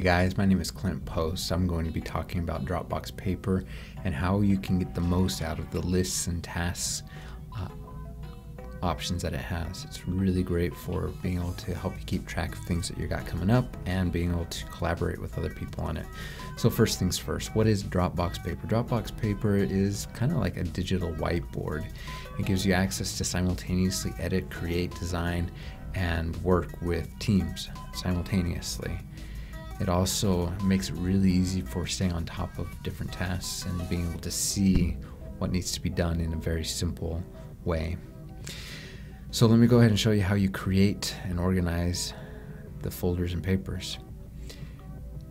Hey guys, my name is Clint Post. I'm going to be talking about Dropbox Paper and how you can get the most out of the lists and tasks uh, options that it has. It's really great for being able to help you keep track of things that you got coming up and being able to collaborate with other people on it. So first things first, what is Dropbox Paper? Dropbox Paper is kind of like a digital whiteboard. It gives you access to simultaneously edit, create, design, and work with teams simultaneously. It also makes it really easy for staying on top of different tasks and being able to see what needs to be done in a very simple way. So let me go ahead and show you how you create and organize the folders and papers.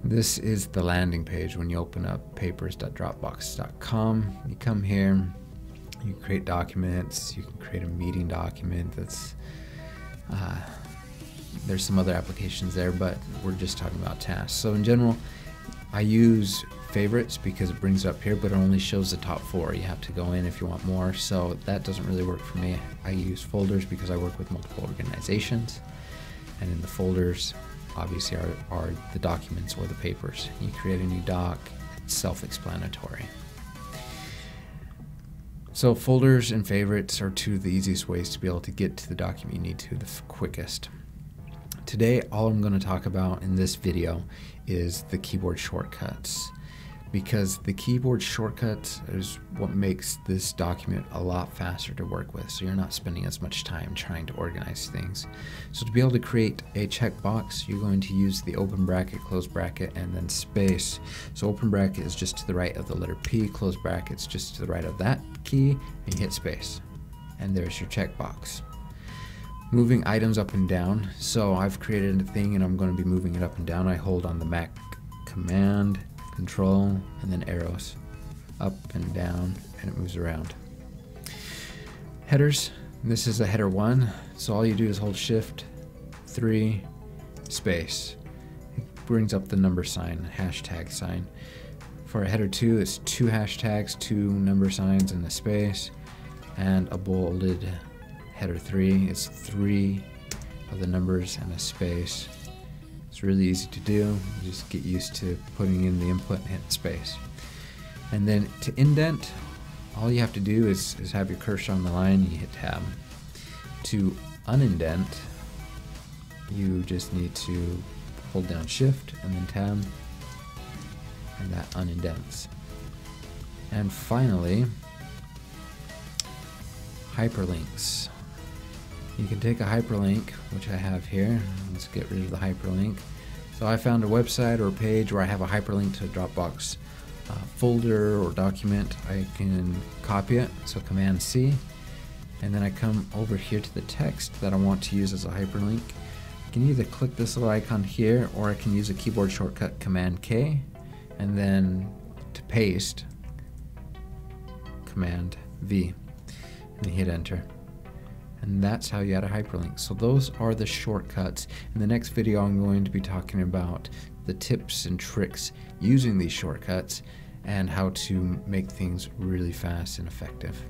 This is the landing page when you open up papers.dropbox.com. You come here, you create documents, you can create a meeting document that's uh, there's some other applications there, but we're just talking about tasks. So in general, I use favorites because it brings it up here, but it only shows the top four. You have to go in if you want more, so that doesn't really work for me. I use folders because I work with multiple organizations, and in the folders, obviously, are, are the documents or the papers. You create a new doc, it's self-explanatory. So folders and favorites are two of the easiest ways to be able to get to the document you need to the quickest. Today, all I'm going to talk about in this video is the keyboard shortcuts because the keyboard shortcuts is what makes this document a lot faster to work with so you're not spending as much time trying to organize things. So to be able to create a checkbox you're going to use the open bracket, close bracket and then space. So open bracket is just to the right of the letter P, close bracket is just to the right of that key and you hit space and there's your checkbox moving items up and down. So I've created a thing and I'm going to be moving it up and down. I hold on the Mac command, control, and then arrows up and down and it moves around. Headers, this is a header one. So all you do is hold shift, three, space. It brings up the number sign, hashtag sign. For a header two, it's two hashtags, two number signs, and a space, and a bolded header 3 is three of the numbers and a space. It's really easy to do. Just get used to putting in the input and hit space. And then to indent, all you have to do is, is have your cursor on the line and you hit tab. To unindent, you just need to hold down shift and then tab and that unindents. And finally, hyperlinks. You can take a hyperlink, which I have here. Let's get rid of the hyperlink. So I found a website or a page where I have a hyperlink to a Dropbox uh, folder or document. I can copy it, so Command C, and then I come over here to the text that I want to use as a hyperlink. I can either click this little icon here, or I can use a keyboard shortcut Command K, and then to paste, Command V, and hit enter and that's how you add a hyperlink. So those are the shortcuts. In the next video I'm going to be talking about the tips and tricks using these shortcuts and how to make things really fast and effective.